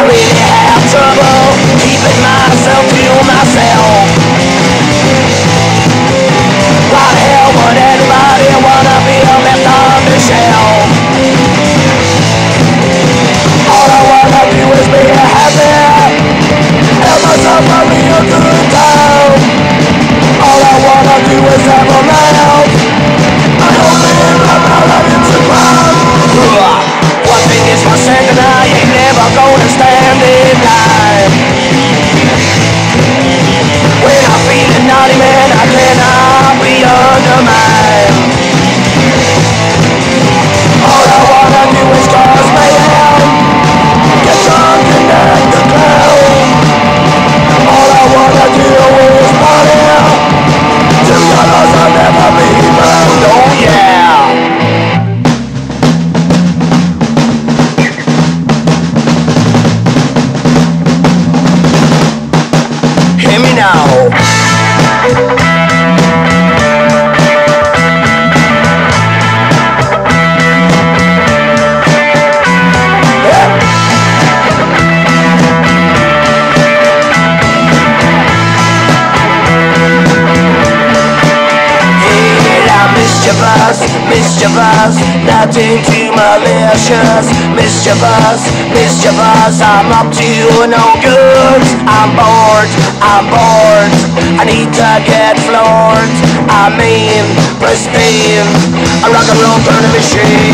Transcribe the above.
I really have trouble keeping myself to myself. mischievous, mischievous, nothing too malicious, mischievous, mischievous, I'm up to no good. I'm bored, I need to get floored. I mean, pristine, a rock and roll turning machine.